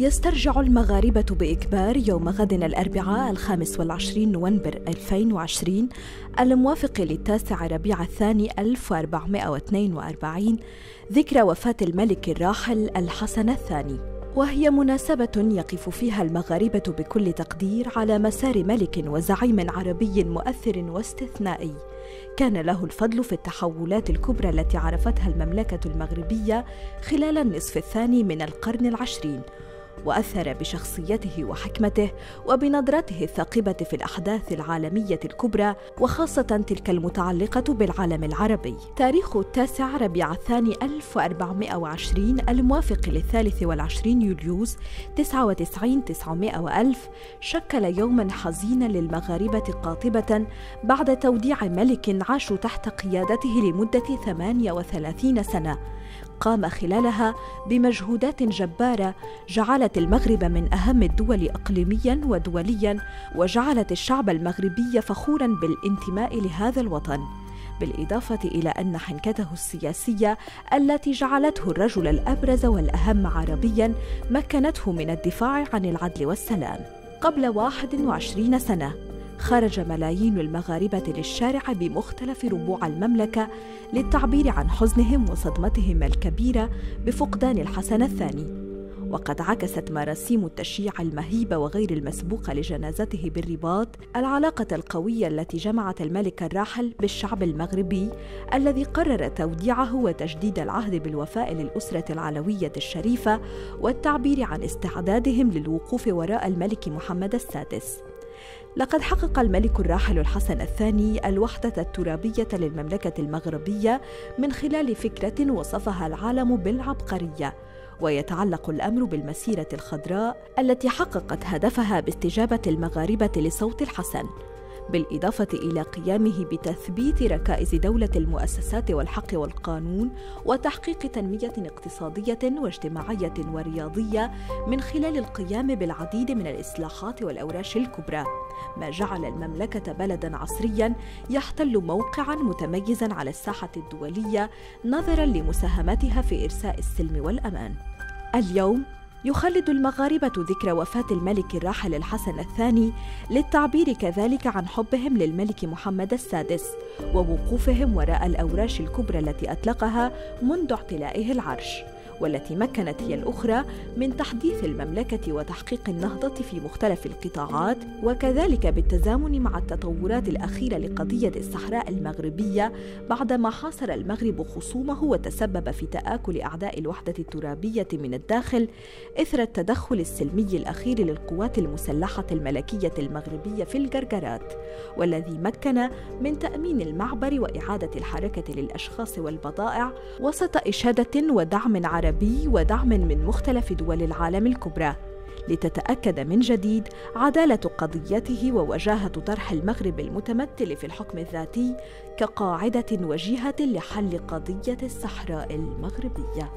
يسترجع المغاربة بإكبار يوم غد الأربعاء الخامس والعشرين نوفمبر 2020 الموافق للتاسع ربيع الثاني 1442 ذكرى وفاة الملك الراحل الحسن الثاني. وهي مناسبة يقف فيها المغاربة بكل تقدير على مسار ملك وزعيم عربي مؤثر واستثنائي. كان له الفضل في التحولات الكبرى التي عرفتها المملكة المغربية خلال النصف الثاني من القرن العشرين. وأثر بشخصيته وحكمته وبنظرته الثاقبة في الأحداث العالمية الكبرى وخاصة تلك المتعلقة بالعالم العربي. تاريخ التاسع ربيع الثاني 1420 الموافق للثالث والعشرين يوليوز 99 900 وألف شكل يوما حزينا للمغاربة قاطبة بعد توديع ملك عاشوا تحت قيادته لمدة 38 سنة. قام خلالها بمجهودات جبارة جعلت المغرب من أهم الدول اقليميا ودوليا وجعلت الشعب المغربي فخورا بالانتماء لهذا الوطن بالإضافة إلى أن حنكته السياسية التي جعلته الرجل الأبرز والأهم عربيا مكنته من الدفاع عن العدل والسلام. قبل 21 سنة خرج ملايين المغاربة للشارع بمختلف ربوع المملكة للتعبير عن حزنهم وصدمتهم الكبيرة بفقدان الحسن الثاني. وقد عكست مراسيم التشييع المهيبة وغير المسبوقة لجنازته بالرباط العلاقة القوية التي جمعت الملك الراحل بالشعب المغربي الذي قرر توديعه وتجديد العهد بالوفاء للأسرة العلوية الشريفة والتعبير عن استعدادهم للوقوف وراء الملك محمد السادس. لقد حقق الملك الراحل الحسن الثاني الوحدة الترابية للمملكة المغربية من خلال فكرة وصفها العالم بالعبقرية. ويتعلق الأمر بالمسيرة الخضراء التي حققت هدفها باستجابة المغاربة لصوت الحسن. بالإضافة إلى قيامه بتثبيت ركائز دولة المؤسسات والحق والقانون وتحقيق تنمية اقتصادية واجتماعية ورياضية من خلال القيام بالعديد من الإصلاحات والأوراش الكبرى. ما جعل المملكة بلدا عصريا يحتل موقعا متميزا على الساحة الدولية نظرا لمساهمتها في إرساء السلم والأمان. اليوم يخلد المغاربة ذكرى وفاة الملك الراحل الحسن الثاني للتعبير كذلك عن حبهم للملك محمد السادس ووقوفهم وراء الأوراش الكبرى التي أطلقها منذ اعتلائه العرش. والتي مكنت هي الأخرى من تحديث المملكة وتحقيق النهضة في مختلف القطاعات وكذلك بالتزامن مع التطورات الأخيرة لقضية الصحراء المغربية بعدما حاصر المغرب خصومه وتسبب في تآكل أعداء الوحدة الترابية من الداخل إثر التدخل السلمي الأخير للقوات المسلحة الملكية المغربية في الجرجرات والذي مكن من تأمين المعبر وإعادة الحركة للأشخاص والبضائع وسط إشادة ودعم عربي عربي ودعم من مختلف دول العالم الكبرى لتتأكد من جديد عدالة قضيته ووجاهة طرح المغرب المتمثل في الحكم الذاتي كقاعدة وجيهة لحل قضية الصحراء المغربية.